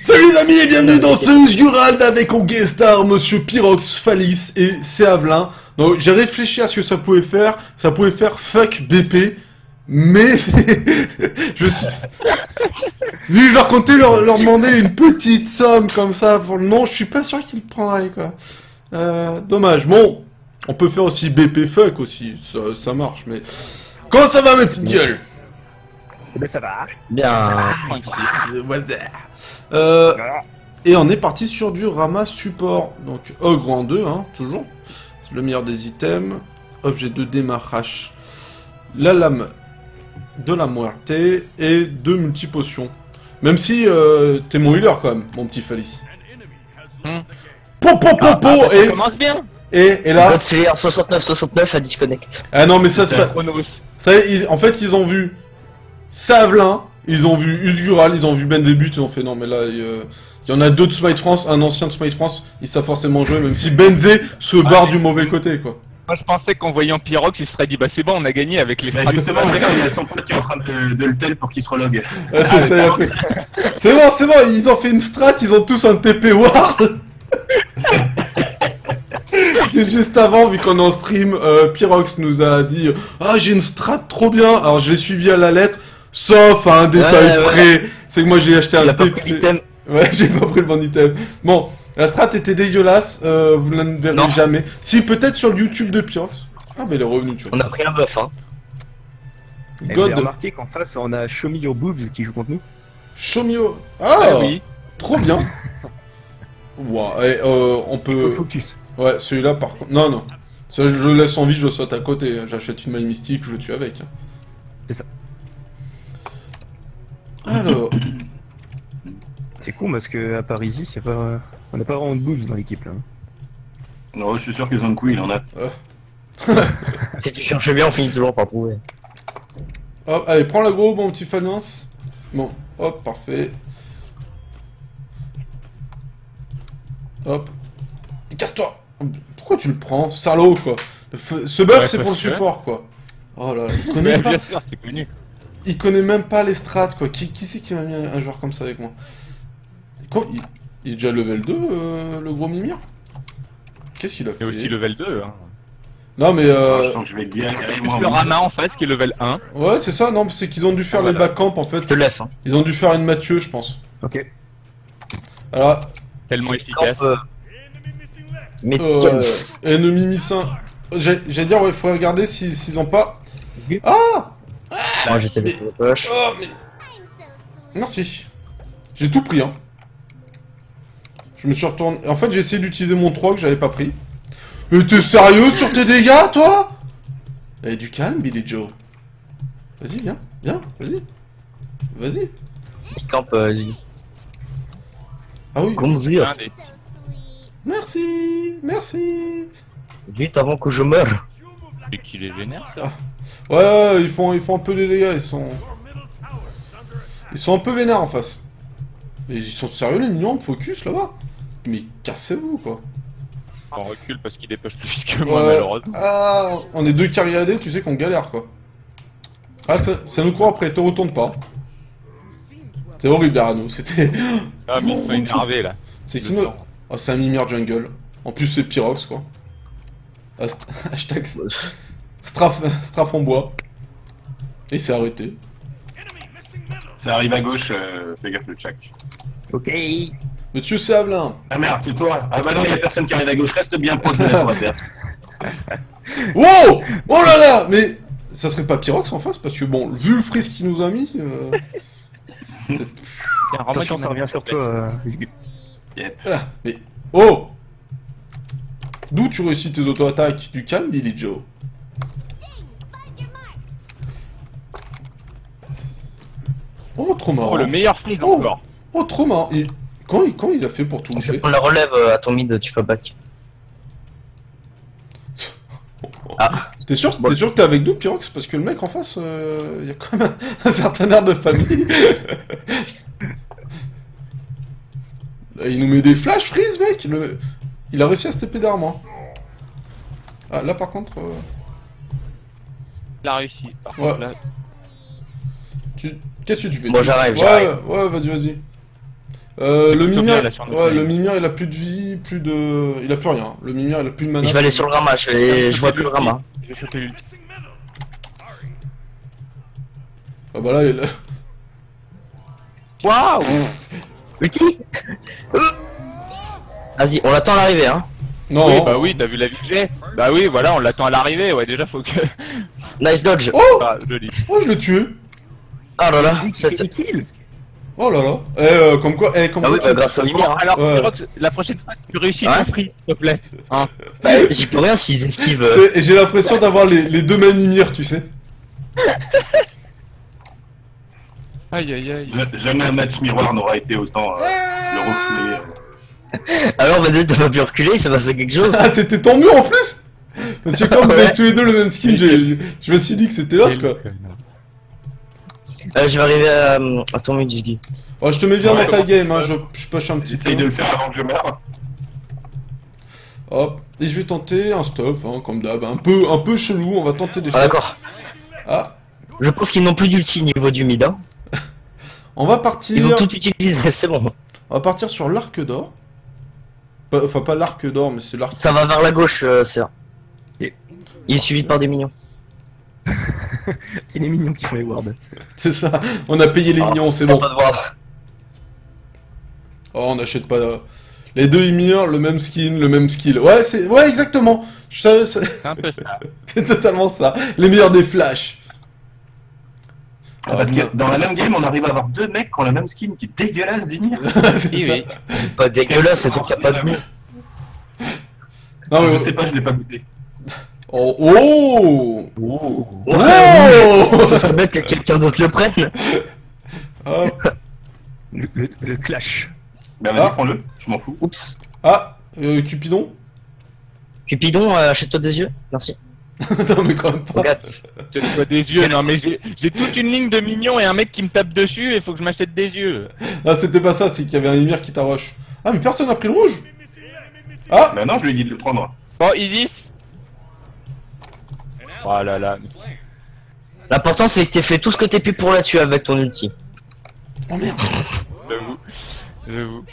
Salut les amis et bienvenue dans ce Jurald avec en guest star Monsieur Pyrox, Phalis et Céavelin. Donc j'ai réfléchi à ce que ça pouvait faire, ça pouvait faire fuck BP, mais je suis... Vu que je leur comptais leur, leur demander une petite somme comme ça pour le nom, je suis pas sûr qu'ils le prendraient quoi. Euh, dommage. Bon, on peut faire aussi BP fuck aussi, ça, ça marche, mais... Comment ça va mes petites gueules Eh ben ça va. Bien. Euh, et on est parti sur du ramasse support. Donc ogre en 2, hein, toujours. C'est le meilleur des items. Objet de démarrage. La lame de la muerte et deux multi-potions. Même si euh, t'es mon healer quand même, mon petit Felice. Hmm. Po po po po Ça et, commence bien. et, et là... Code Slayer 69-69 à disconnect. Ah non mais ça c'est pas... Chronos. Ça y est, ils- en fait, ils ont vu Savelin, ils ont vu Usgural, ils ont vu Benzébut, ils ont fait non, mais là, il euh, il y en a deux de Smite France, un ancien de Smite France, ils savent forcément jouer, même si Benzé se barre du mauvais côté, quoi. Moi je pensais qu'en voyant Pyrox il se serait dit bah c'est bon on a gagné avec les Bah strats justement, il y a son pote qui est en train de, de le tel pour qu'il se relogue. Ah, c'est il bon, c'est bon, ils ont fait une strat, ils ont tous un TP Ward. C'est Juste avant, vu qu'on est en stream, euh, Pyrox nous a dit Ah, j'ai une strat trop bien. Alors, je l'ai suivi à la lettre, sauf à un détail ouais, près. C'est que moi, j'ai acheté Il un a pas TP. pris l'item. Ouais, j'ai pas pris le bon item. Bon, la strat était dégueulasse, euh, vous ne la verrez Non. jamais. Si, peut-être sur le YouTube de Pyrox. Ah, mais il est revenu, tu vois. On a pris un buff, hein. Et Vous avez God, remarqué qu'en face on a Your Boobs qui joue contre nous Shomio. Ah Ah, oui. trop bien. Ouah, et, euh, on peut... focus. Ouais, celui-là, par contre... Non, non. Ça, je le laisse en vie, je saute à côté. J'achète une maille mystique, je tue avec. hein. C'est ça. Alors... C'est cool parce que à Parisis, y a pas... on n'a pas vraiment de boobs dans l'équipe là. Non, je suis sûr que Zankou il en a. Si tu cherches bien, on finit toujours par trouver. Hop, allez, prends l'agro, mon petit Faniance. Bon, hop, parfait. Hop. Casse-toi Pourquoi tu le prends Salaud, quoi? Ce buff, Ouais, c'est pour le support, quoi. Oh là là, il Mais connaît, pas, bien sûr c'est connu. Il connaît même pas les strats, quoi. Qui, qui c'est qui m'a mis un, joueur comme ça avec moi Quoi il, il est déjà level 2, euh, le gros Mimir Qu'est-ce qu'il a fait Et aussi level 2. Hein. Non, mais... Ah, Euh... je sens que je vais bien moi. le Rama en face qui est level 1. Ouais, c'est ça, non, c'est qu'ils ont dû faire Ah, les voilà. backcamps, en fait. Je te laisse, hein. Ils ont dû faire une Mathieu, je pense. Ok. Alors, Tellement efficace. Camp, euh, Mais Euh, ennemi missin. J'ai- J'allais dire, ouais, il faudrait regarder si- s'ils ont pas. Ah Moi j'étais mais- de poche. Oh, mais. Merci. J'ai tout pris, hein. Je me suis retourné. En fait, j'ai essayé d'utiliser mon 3 que j'avais pas pris. Mais t'es sérieux sur tes dégâts, toi? Eh, du calme, Billy Joe. Vas-y, viens, viens, vas-y. Vas-y. Il campe euh, Ah oui. Gonzir. Merci, merci. Vite avant que je meure. Et qu'il est vénère ça. Ouais, ouais, ils font, ils font un peu des dégâts, ils sont... Ils sont un peu vénères en face. Mais ils sont sérieux les mignons, focus là-bas Mais cassez-vous quoi On recule parce qu'il dépêche plus vite que moi Ouais. malheureusement. Ah, on est deux carriadés, tu sais qu'on galère quoi. Ah, ça, ça nous court après, te retourne pas. C'est horrible derrière nous, c'était... Ah mais ils sont énervés là. C'est qui nous... Ah, c'est un mimir jungle. En plus, c'est Pyrox quoi. Hashtag... Straf... Straf en bois. Et il s'est arrêté. Ça arrive à gauche, euh, fais gaffe le check. Ok. Monsieur Sablin Ah merde, c'est toi Ah bah non, y a personne qui arrive à gauche, reste bien proche de la adverse. Wow Oh là là Mais ça serait pas Pyrox en face Parce que bon, vu le freeze qu'il nous a mis... euh, Attention, ça revient sur toi. euh, Yep. ah, mais... Oh D'où tu réussis tes auto-attaques? Du calme, Billy Joe Oh, trop marrant Oh le meilleur freeze Oh. encore. Oh, trop marrant il... Quand, il... Quand il a fait pour tout Je prendre la relève euh, à ton mid, tu peux back. Ah, T'es sûr, Bon. t'es sûr que t'es avec nous, Pyrox? Parce que le mec en face, euh, il y a quand même un, un certain air de famille. Là, il nous met des flash freeze, mec le... Il a réussi à se taper derrière moi. Ah, là par contre... euh, Il a réussi. Par Ouais. contre, là, tu... Qu'est-ce que tu fais? Moi, tu- j'arrive, Ouais, j'arrive. ouais, vas-y, vas-y. Euh, le mimir, là, ouais, le mimir, il a plus de vie, plus de, il a plus rien. Le mimir, il a plus de mana. Je vais aller sur le rama, je, vais... je vois que le rama. Je vais shooter l'ulti. Ah bah là, il... Waouh Ulti? Vas-y, on l'attend à l'arrivée, hein. non. Oui, bah oui, t'as vu la vie que j'ai Bah oui, voilà, on l'attend à l'arrivée, ouais, déjà faut que... Nice dodge. Oh, Ah, joli. oh, je l'ai tué. Ah là là, des kills. Oh là là. Eh, euh, comme quoi, eh, comme Ah quoi. oui, bah, grâce mimir. Alors, Ouais. Pyrox, la prochaine fois, tu réussis Ouais. ton free, s'il te plaît. Hein Bah, J'y peux rien s'ils esquivent. euh. J'ai l'impression d'avoir les, les deux mêmes mimirs, tu sais. Aïe aïe aïe. Ja- Jamais un match miroir n'aura été autant euh, le reflet. euh. Alors, vas-y, t'as pas pu reculer, il s'est passé quelque chose. Ah, c'était ton mur en plus Parce que comme vous avez tous les deux le même skin, j'ai- je me suis dit que c'était l'autre quoi. Euh, je vais arriver à, à ton mid, Jiggy. Oh, je te mets bien Ouais, dans ta game, hein, je, je push un petit J'essaye de peu. le faire avant que je meure. Hop, et je vais tenter un stuff, hein, comme d'hab, un peu, un peu chelou, on va tenter des Ah, choses. d'accord. Ah, Je pense qu'ils n'ont plus d'ulti niveau du mid, hein. on va Ils partir, ont tout utilisé, c'est bon. on va partir sur l'arc d'or. Enfin, pas l'arc d'or, mais c'est l'arc. Ça va vers la gauche, euh, c'est Il est suivi par des minions. C'est les mignons qui font les wards. C'est ça, on a payé les Ah, millions, c'est On va bon. pas te voir. Oh, on n'achète pas. euh, Les deux Ymir, le même skin, le même skill. Ouais, c'est. Ouais, exactement. C'est un peu ça. c'est totalement ça. Les meilleurs des flashs. Ah, parce que dans la même game, on arrive à avoir deux mecs qui ont la même skin qui est dégueulasse d'Ymir. C'est Oui, ça. oui. Pas dégueulasse, c'est toi qui a pas de mid. Non, mais- je sais pas, je l'ai pas goûté. Oh, oh Oh. Oh Ça serait bien que quelqu'un d'autre le prenne. Hop. Le, le- le clash. Ben vas-y, Ah. prends-le, je m'en fous. Oups. Ah, euh, Cupidon? Cupidon, euh, achète-toi des yeux. Merci. Non, mais quand même pas. Regarde. Vois des yeux, non mais j'ai toute une ligne de mignons et un mec qui me tape dessus et faut que je m'achète des yeux. Ah, c'était pas ça, c'est qu'il y avait un Ymir qui t'arroche. Ah, mais personne n'a pris le rouge Ah Ben non, je lui ai dit de le prendre. Bon, Isis Oh là là. L'important, c'est que t'aies fait tout ce que t'es pu pour la tuer avec ton ulti. Oh merde J'avoue. J'avoue.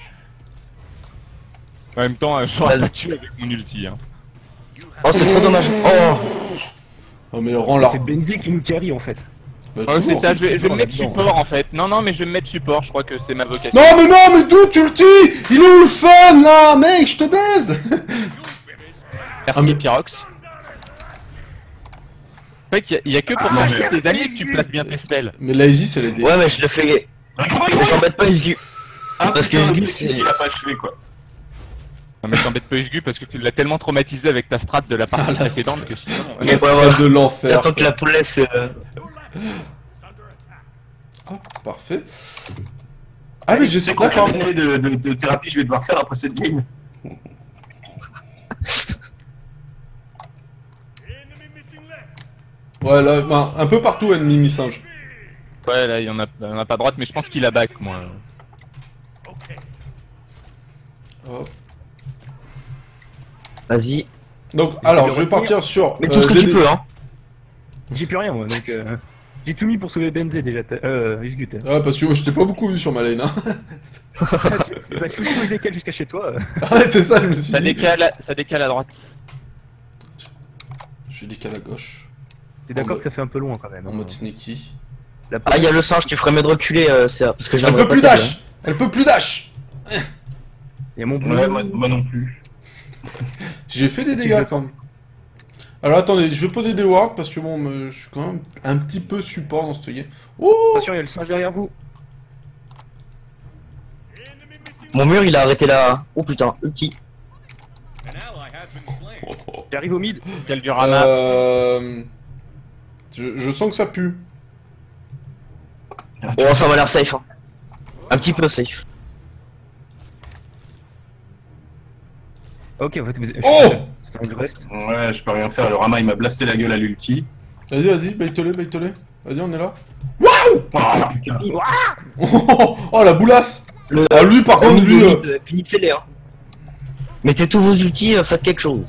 En même temps, j'aurais Vas-y. pas tué avec mon ulti. Hein. Oh, c'est trop dommage. Oh, Oh, mais rends là. C'est Benzé qui nous carry en fait. Bah, Ouais, c'est ça, je vais, je vais me mettre support en fait. Non, non, mais je vais me mettre support, je crois que c'est ma vocation. Non, mais non, mais d'où tu le dis Il est où le fun là? Mec, je te baise Ah, Merci mais- Pyrox. En fait, il y y, a que pour Ah, mais- tes alliés que tu places bien tes spells. Mais la Isis, elle est dé... ouais, mais je le fais. Je t'embête pas, Isgu. Ah, Parce putain, que c'est- il a pas achevé quoi. Non mais t'embête pas Usgu parce que tu l'as tellement traumatisé avec ta strat de la partie précédente que sinon... euh, Mais La ouais, ouais. de l'enfer. J'attends que la poule laisse. euh, Ah, parfait. Ah, mais je sais quoi de, de, de thérapie? Je vais devoir faire après cette game Ouais, là, ben, un peu partout, ennemi mi-singe. Ouais là il y en a, il y en a pas droite mais je pense qu'il a back moi. Hop. Vas-y. Donc, Mais alors, je vais partir sur. Mais euh, tout ce que tu peux, hein. J'ai plus rien moi donc. Euh... J'ai tout mis pour sauver Benzé déjà. Euh, Isgut. Ouais, parce que moi, je t'ai pas beaucoup vu sur ma lane, hein. bah, si je je décale jusqu'à chez toi. ouais, c'est ça, je me suis Ça dit. décale, ça décale à droite. Je décale à gauche, T'es d'accord que ça fait un peu loin quand même. en hein. mode sneaky. La Ah, il y a le singe, tu ferais mieux de reculer, euh, c'est parce que Elle peut plus dash Elle peut plus dash Il y a mon Ouais, moi, moi non plus. J'ai fait des dégâts quand même. Alors attendez, je vais poser des wards parce que bon, me- je suis quand même un petit peu support dans ce game. Oh Attention, il y a le singe derrière vous. Mon mur, il a arrêté là. Oh putain, ulti. J'arrive au mid. Quel du. Euh... Je, je sens que ça pue. Oh, ça m'a l'air safe. Hein. Un petit peu safe. Ok, en fait, vous... Oh du reste. Ouais, je peux rien faire. Le Rama il m'a blasté la gueule à l'ulti. Vas-y, vas-y, baitole, baitole. Vas-y, on est là. Oh putain. Oh, oh, la boulasse Le, Ah, lui, par contre, lui... euh, euh, finissez-les, hein. Mettez tous vos outils, euh, faites quelque chose.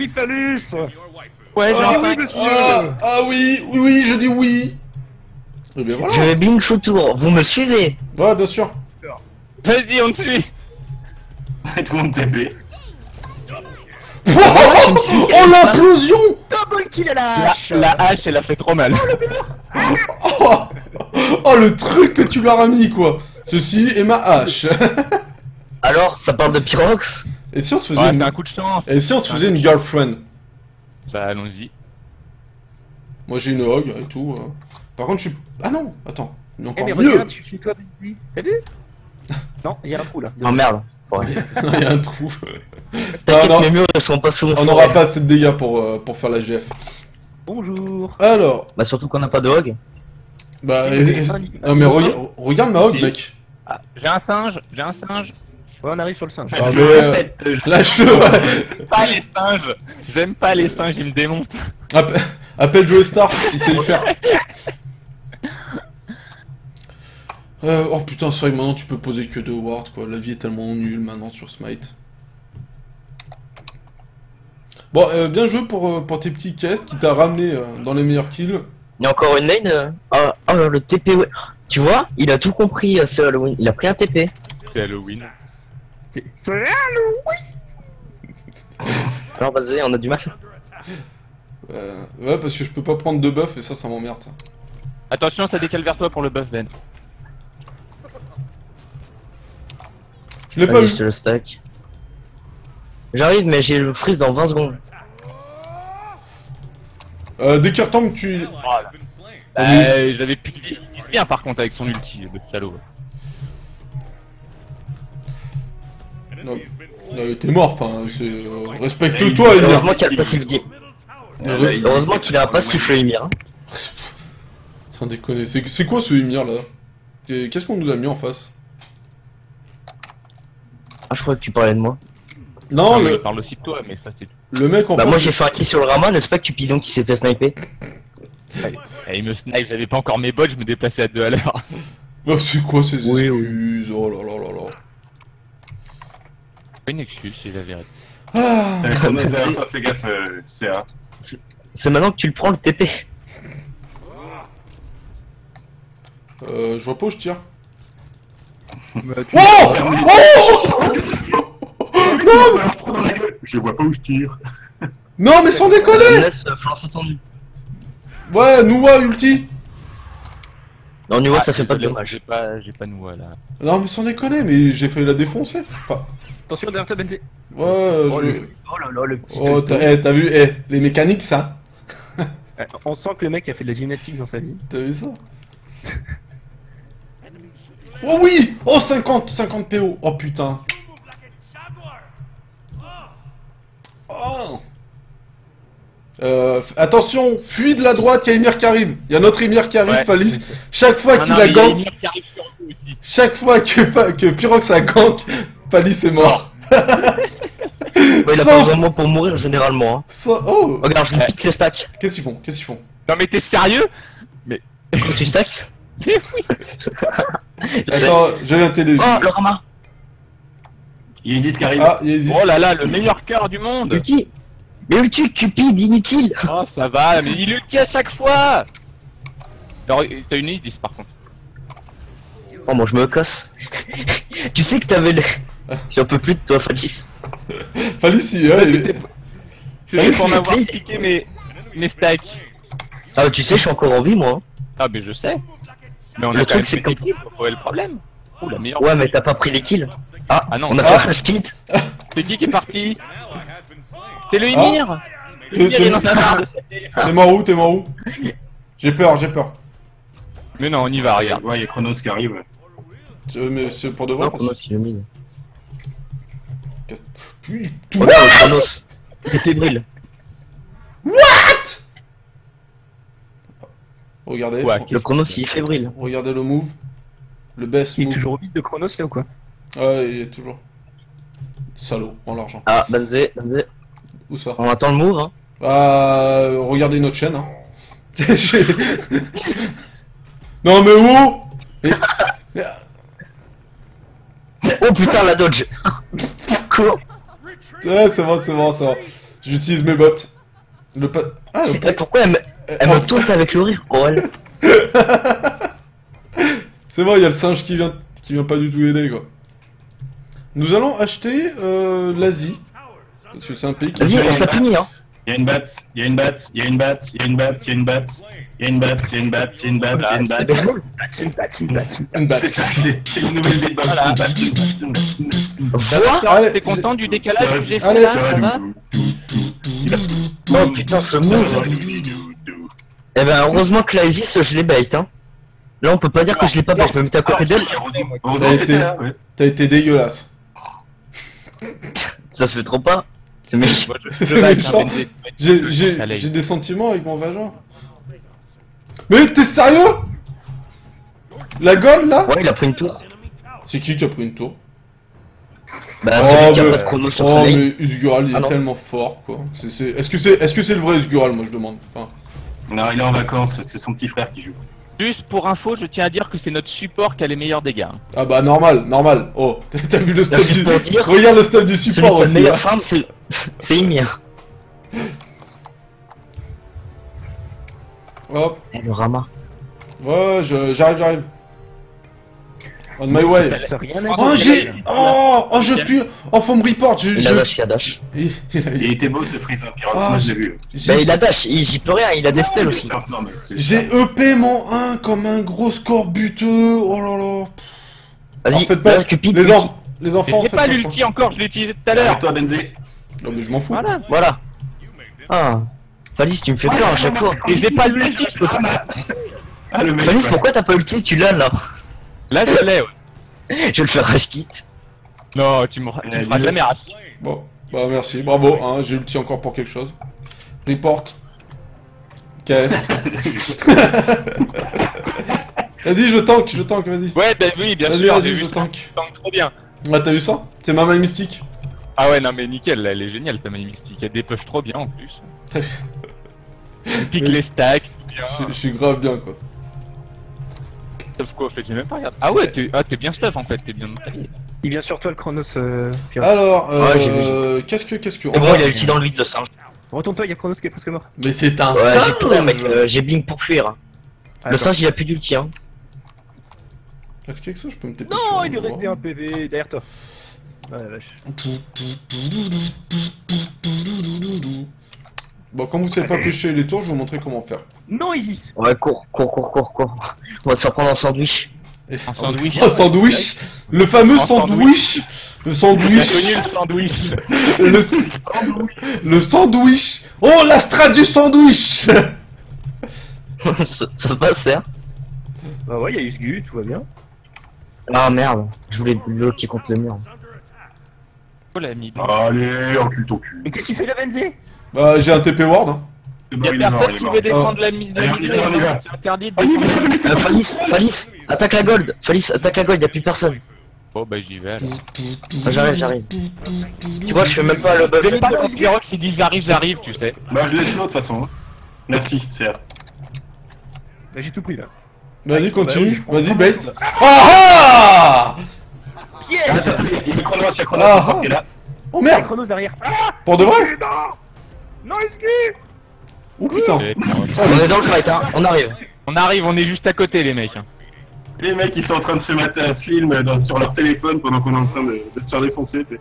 Oui, Phallus Ouais, j'ai Ah, enfin- ah, ah oui, oui, oui, je dis oui Et ben voilà. Je vais bing tour. Vous me suivez Ouais, bien sûr. Vas-y, on te suit tout le monde TP. Oh l'implosion Double kill à la la, hache la hache, elle a fait trop mal. oh, oh le truc que tu leur as mis quoi Ceci est ma hache. Alors, ça parle de Pyrox? Et si on se faisait Ouais, une... c'est un coup de chance. Et si on se faisait une girlfriend? Bah, allons-y. Moi j'ai une hog et tout. euh. Par contre je suis... Ah non Attends. Eh Encore mais mieux regarde, je suis toi, Benji. Vu? Non, il y a un trou là. Oh merde. Il y a un trou. T'inquiète, non. mes murs ils sont pas souvent On n'aura pas assez de dégâts pour, euh, pour faire la GF. Bonjour. Alors, Bah surtout qu'on n'a pas de hog. bah... Eh, et- Non mais rega- regarde ma hog mec. Ah, j'ai un singe, j'ai un singe. Ouais, on arrive sur le singe. Ah, Je mais, euh, répète, je- Lâche-le ouais. J'aime pas les singes. J'aime pas les singes, ils me démontent. Appe- Appelle Joe Star, il sait le faire. Euh, oh putain, c'est vrai que maintenant tu peux poser que deux wards quoi. La vie est tellement nulle maintenant sur Smite. Bon, euh, bien joué pour, euh, pour tes petits caisses qui t'a ramené euh, dans les meilleurs kills. Il y a encore une lane. euh, Ah, ah, le TP. ouais. Tu vois, il a tout compris, euh, ce Halloween. Il a pris un TP. C'est Halloween. C'est- c'est- Alors vas-y, on a du mal. Euh, ouais, parce que je peux pas prendre de buff et ça, ça m'emmerde. ça. Attention, ça décale vers toi pour le buff, Ben. Je l'ai pas Vas-y, eu. je te le stack. J'arrive, mais j'ai le freeze dans 20 secondes. Euh, dès qu'il retombe, tu. Euh, J'avais plus de vie. Il vise bien par contre avec son ulti, le salaud. Non, non, t'es mort, enfin, c'est. Respecte-toi, Emir. Heureusement qu'il a dit. Re- Heureusement qu'il a un passif le Emir. hein. Sans déconner. C'est quoi ce Emir là? Qu'est-ce qu'on nous a mis en face? Ah, je crois que tu parlais de moi. Non, mais le, Il parle aussi de toi, mais ça c'est le mec en Bah, face. moi j'ai fait un kill sur le Rama, n'est-ce pas que Cupidon qui s'est fait sniper? Eh, il me snipe, j'avais pas encore mes bots, je me déplaçais à deux à l'heure. Oh, c'est quoi ces Oui, excuses? Oh là là là là. Pas une excuse, c'est la vérité. Ah. C'est maintenant que tu le prends le TP. Euh, je vois pas où je tire. Bah, tu- Oh Oh Non, Je vois pas où je tire. Non, mais sans déconner Laisse euh, Florence attendu. Ouais, Noua ulti Non, Ah, ça fait pas de dommage. J'ai pas, j'ai pas Noua là. Non, mais sans déconner, mais j'ai failli la défoncer. Enfin, Attention derrière toi, Benji. ouais, Oh, je- le... oh là là, le petit Oh, t'as eh, vu Eh, les mécaniques, ça On sent que le mec a fait de la gymnastique dans sa vie. T'as vu ça Oh oui Oh 50 50 PO Oh putain Oh euh, attention, fuis de la droite, il y a Emir qui arrive. Il y a notre Emir qui arrive, Ouais. Falis. Chaque fois qu'il a gank, chaque fois que, que Pyrox a gank, Falis est mort. Il a Sans- pas besoin de moi pour mourir généralement. Hein. Oh Regarde, je lui pique le stack. Qu'est-ce qu'ils font? Qu'est-ce qu'ils font? Non mais t'es sérieux? Tu stack Mais oui. Je sais. Attends, j'ai un télé. Oh, le Rama Il y a Isis qui arrive. Ah, il. Oh là là, le meilleur cœur du monde Ulti Mais ulti, Cupid, inutile Oh ça va, mais il ulti à chaque fois Alors, t'as une Isis par contre. Oh, moi je me casse. tu sais que t'avais le... J'en peux plus de toi, Fatis. Falis, il, ouais, C'était Ah, pour c'est m'avoir piqué mes, mes stacks. Ah, tu sais, je suis encore en vie, moi. hein. Ah mais je sais. Mais on Le a truc, c'est comme- le problème. La meilleure. Ouais, mais t'as pas pris les kills. Ah, Ah non, on a Ah. fait un split. c'est qui qui est parti C'est le Ah. Ymir Le T'es- t'es-. T'es mort où T'es mort où J'ai peur, j'ai peur. Mais non, on y va, regarde. Ouais, il y a Chronos qui arrive. Tu- Mais c'est pour de vrai Non, Chronos, il est mine. Puis, tout-. Il est fébrile. Regardez, Ouais, Le Chronos, il est fébrile. regardez le move. Le best Il est move. toujours vide de Chronos là ou quoi? Ouais, il est toujours. Salaud, prends l'argent. Ah, Banzé, Banzé. Où ça? On attend le move, hein. Ah, regardez notre chaîne. Hein. Non mais où? Oh putain, la dodge Ouais, c'est bon, c'est bon, c'est bon. J'utilise mes bots. Le pa... Ah, le Pourquoi elle me, elle me taunte avec le rire, elle C'est bon, il y a le singe qui vient, qui vient pas du tout aider, quoi. Nous allons acheter euh, l'Asie. Parce que c'est un pays qui... Vas-y, on fini, hein. Il y a une batte, il y a une batte, il y a une batte, il y a une batte, il y a une batte, il y a une batte, il y a une batte, il y a une batte, il y a une batte. Une batte, une batte, une batte. Une batte. C'est ça, c'est une nouvelle débat. Une batte, une batte, une batte, une batte, T'es content du décalage que j'ai fait là Ça va Oh putain, ce move. Eh ben, heureusement que la Isis, je l'ai bait, hein. Là, on peut pas dire que je l'ai pas bait, je me mettais à côté d'elle. T'as été dégueulasse. Ça se fait trop pas. C'est méchant. Moi, je, C'est. J'ai, des sentiments avec mon vagin. Mais t'es sérieux? La gold là? Ouais, il a pris une tour. C'est qui qui a pris une tour? Bah, Oh, celui qui a pas de chrono sur Oh mais Usgural il Ah est non. tellement fort quoi. C'est, c'est... Est-ce que c'est, est-ce que c'est le vrai Usgural moi je demande. Enfin, Non, il est en vacances, c'est son petit frère qui joue. Juste pour info, je tiens à dire que c'est notre support qui a les meilleurs dégâts. hein. ah bah normal, normal. Oh, t'as vu le stop juste du... Regarde le stop du support aussi. meilleur hein. farm, c'est Ymir. Hop, Eh, le Rama. ouais, je- j'arrive, j'arrive. On my way. Ça rien à Oh j'ai, oh, oh je pue. Oh faut me report. Je, Il a je- dash, il a dash. Il- il a- Il était beau ce Ah, j'ai- vu. j'ai- Bah, il a dash, il- j'y peux rien, il a des spells aussi. Non, mais c'est- J'ai EP mon 1 comme un gros score buteux. Oh là là. Vas-y, faites pas- là, Cupid, Les, en- les enfants, J'ai faites pas l'ulti encore, je l'ai utilisé tout à l'heure. Avec toi, Benzé. Non mais je m'en fous. Voilà. Voilà. Ah. Falis, tu me fais peur à chaque fois. Et j'ai pas l'ulti, je peux pas. Ah, le mec. Falis, ouais. pourquoi t'as pas ulti Tu l'as là. Là, je l'ai, ouais. Je vais le faire rush kit. Non, tu me, tu me feras jamais rage. Bon, bah merci, bravo, hein, j'ai ulti encore pour quelque chose. Report. Caisse. vas-y, je tank, je tank, vas-y. Ouais, bah oui, bien sûr, vas-y, j'ai vu je tank. Tank trop bien. Ah, t'as vu ça? C'est ma main mystique. Ah ouais, non mais nickel, là, elle est géniale ta main mystique. Elle dépush trop bien en plus. T'as vu Elle pique les stacks, tout bien. Je je suis grave bien, quoi. Stuff quoi, en fait, j'ai même pas regardé. Ah ouais, t'es ah, t'es bien stuff en fait, t'es bien taillé. Il vient sur toi le Chronos. Euh. Alors, Ouais, euh, qu'est-ce que, qu'est-ce que... C'est bon, il a ulti dans le vide, le singe. Retourne-toi, il y a Chronos qui est presque mort. Mais c'est un Ouais, j'ai tout, mec. euh, J'ai blink pour fuir. Le Attends. singe, il a plus d'ulti, hein. Est-ce qu'avec ça, je peux me taper Non, il lui restait un PV derrière toi. Ouais, la vache. Bon, comme vous savez pas pêcher les tours, je vais vous montrer comment faire. Non, Isis Ouais, cours, cours, cours, cours, cours. On va se faire prendre en sandwich. Et- Un sandwich. Oh, sandwich Le fameux Un sandwich Le sandwich connu le sandwich le... le sandwich Oh, la strat du sandwich ça, ça se passe, hein Bah ouais, il y a Usgu, tout va bien. Ah merde, je voulais bloquer contre le mur. Oh l'ami. Allez, encule ton cul. Mais qu'est-ce que tu fais là, Benzé Bah, j'ai un TP ward. hein. Y'a personne qui veut défendre la mi- la Allez, on y va, on y va. C'est interdit de Ah, défendre. Euh, Falis, Falis, attaque la gold Falis, attaque la gold, y'a plus personne. Bon bah j'y vais alors. Ah, j'arrive, j'arrive. Tu vois, je fais même pas le buff. C'est pas le Xerox, il dit j'arrive, j'arrive, tu sais. Bah, je laisse l'autre de toute façon. hein. Merci, c'est Bah, J'ai tout pris là. Vas-y, continue. Bah Vas-y, bait. Ah ah Piège Attends, attends, il y a Chronos, il y a Chronos Ah, ah. qui est là. Oh Il y a merde Chronos derrière. Pour de vrai Non Non, Oh putain On est dans le fight, hein, on arrive. On arrive, on est juste à côté les mecs. hein. Les mecs, ils sont en train de se mater un film dans- sur leur téléphone pendant qu'on est en train de, de se faire défoncer. tu sais.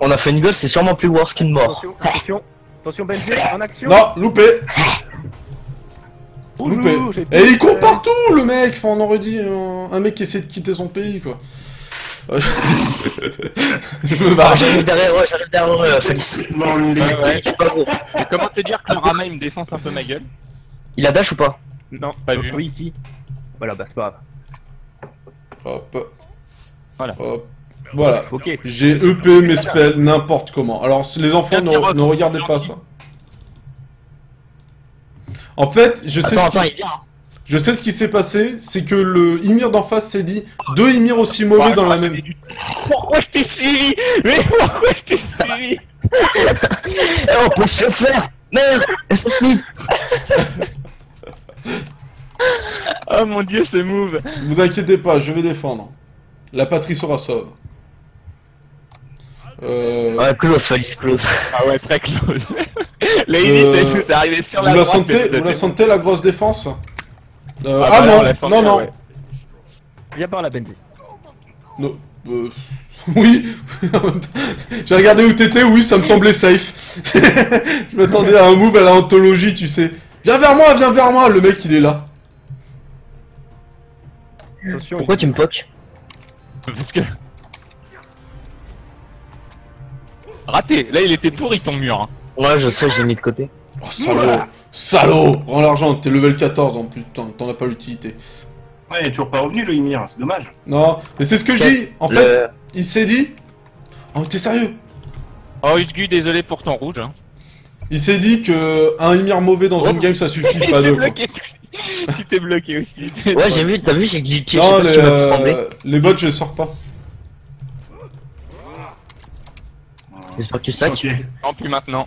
On a fait une gold, c'est sûrement plus worse qu'une mort. Attention, attention Attention, Benzé, en action Non, loupé Bonjour, Loupé Et il court partout, le mec Enfin, on aurait dit un, un mec qui essaie de quitter son pays, quoi. Je me barre. j'arrive derrière, ouais, j'arrive derrière euh, gros. Et comment te dire que le Rama il me défonce un peu ma gueule Il a dash ou pas Non, Pas vu. Oui, si. Voilà, bah c'est pas grave. Hop. Voilà. Hop. Voilà. Ok, c'était- J'ai EP mes spells n'importe comment. Alors, les enfants, ne, regardez pas ça. En fait, je sais, Attends, attends, il vient. Je sais ce qui s'est passé, c'est que le Ymir d'en face s'est dit deux Ymir aussi mauvais dans la même. Pourquoi je t'ai suivi? Mais pourquoi je t'ai suivi? Eh, on peut se le faire Merde Oh mon dieu, ce move Vous inquiétez pas, je vais défendre. La patrie sera sauve. Euh, Ouais, close, Falis, close. Ah ouais, très close. Lady, Euh, c'est tout, c'est arrivé sur vous la la droite. sentez, et vous vous la sentez la grosse défense? Euh, Ah Ah, bah non, non, non. ouais. Viens par la Benzi. Non. euh, oui. J'ai regardé où t'étais, oui, ça me semblait safe. Je m'attendais à un move à la anthologie, tu sais. Viens vers moi, viens vers moi, le mec il est là. Attention. Pourquoi il- tu me poques Parce que. Raté Là, il était pourri ton mur. hein. Ouais, je sais, j'ai mis de côté. Oh, salaud Salaud Prends l'argent, t'es level 14 en plus, t'en as pas l'utilité. Ouais, il est toujours pas revenu le Ymir, c'est dommage. Non, mais c'est ce que je dis. En fait, Le- il s'est dit. Oh, t'es sérieux? Oh, Usgu, désolé pour ton rouge. Hein. Il s'est dit que un Ymir mauvais dans une game ça suffit pas deux. bloqué. tout- tu t'es bloqué aussi. Ouais, j'ai vu, t'as vu, j'ai glitché, je sais Non, pas les, si euh, les bots je les sors pas. J'espère que tu sacs. Ok. Non,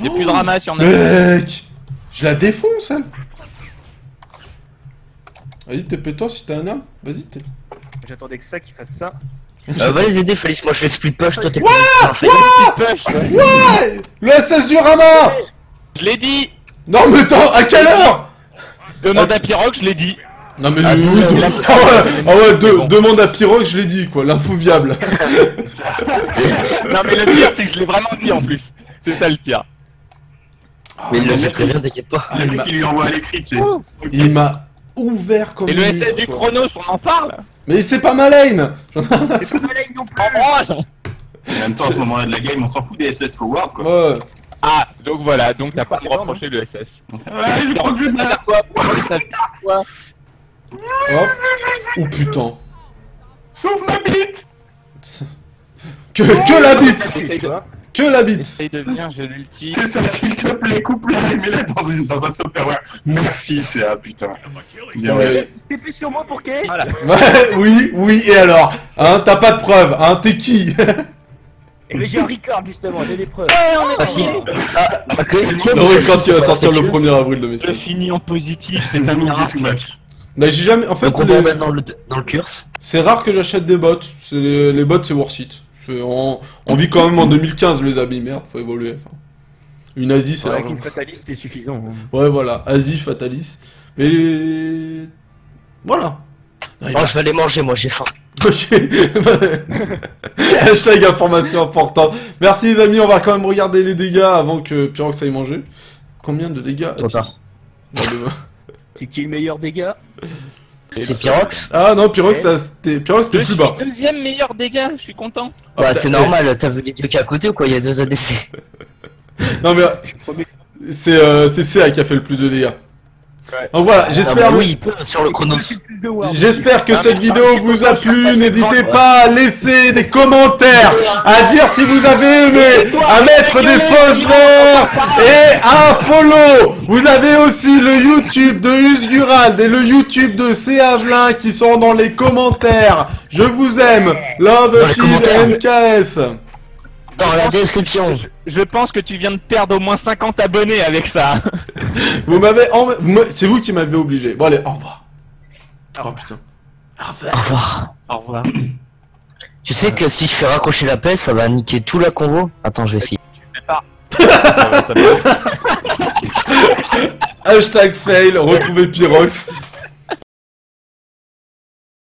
maintenant. Y'a plus de ramasse, y'en a. Mec Je la défonce elle Vas-y, TP-toi si t'as un âme. Vas-y, t'es. J'attendais que ça qu'il fasse ça. Euh, va les aider, Félix, moi je fais split push, toi t'es Ouah parfait. Push, ouais. Ouais Le SS du Rama Je l'ai dit Non mais attends, à quelle heure? Demande à Pirogue, je l'ai dit. Non mais Ah, oui, la- ah ouais, ah ouais de- Bon. demande à Pirogue, je l'ai dit quoi, l'info viable. Non, mais le pire, c'est que je l'ai vraiment dit en plus. C'est ça le pire. Mais il le le sait très bien, t'inquiète pas. Ah, Le il lui envoie à l'écrit, tu sais. Il m'a ouvert comme Et le SS du. Chronos, on en parle Mais c'est pas ma lane J'en ai rien à C'est pas malin non plus. Oh En même temps, à ce moment-là de la game, on s'en fout des SS forward, quoi. Ouais. Ah, donc voilà, donc t'as pas me qu'il est reprocher le SS. Ouais, je crois que je vais quoi Hop. Oh putain. Sauve ma bite Que, que la bite de, Que la bite essaye de venir, j'ai l'ulti. C'est ça, s'il te plaît, coupe-la et mets-la dans, une, dans un tupperware. Merci, c'est ah putain. Bien Ouais. ouais. T'es plus sur moi pour Case Voilà. Ouais, oui, oui, et alors? Hein, t'as pas de preuves, hein, t'es qui? Mais j'ai un record justement, j'ai des preuves. Ah, Non, mais oui, ça, quand c'est il va sortir le respectueux. 1er avril de Je message. finis en positif, c'est un miracle. Bah, j'ai jamais. En fait, Donc on les- dans le, dans le curse. c'est rare que j'achète des bots. C'est les, les bots, c'est worth it. On, on vit quand même en 2015, les amis. Merde, faut évoluer. enfin. Une Asie, c'est une fataliste, c'est suffisant. hein. Ouais, voilà. Asie, Fatalis. Mais. Voilà. Non, Oh, je vais aller manger, moi j'ai faim. Hashtag information importante. Merci les amis, on va quand même regarder les dégâts avant que Pyrox aille manger. Combien de dégâts Trop tard. C'est qui le meilleur dégât? C'est Pyrox Ah non, Pyrox, ça, c'était Pyrox, plus bas. deuxième meilleur dégât, je suis content. Ah, Bah c'est normal, t'as vu les dieux qui est à côté ou quoi Il y a deux ADC. Non mais c'est euh, c'est CA qui a fait le plus de dégâts. Ouais. Donc voilà, Ah, j'espère bah oui, sur le chrono. J'espère que cette vidéo vous a plu. N'hésitez pas à laisser des commentaires, à dire si vous avez aimé, à mettre des pouces verts et un follow. Vous avez aussi le YouTube de Usgurald et le YouTube de C. Avelin qui sont dans les commentaires. Je vous aime. Love Shield. NKS. Dans la description. Je, je pense que tu viens de perdre au moins 50 abonnés avec ça. Vous m'avez, en- c'est vous qui m'avez obligé. Bon allez, au revoir. Oh putain. Au revoir. Au revoir. Au revoir. Tu sais que si je fais raccrocher la paix, ça va niquer tout la convo Attends, je vais essayer. Hashtag fail, retrouvez Pyrox.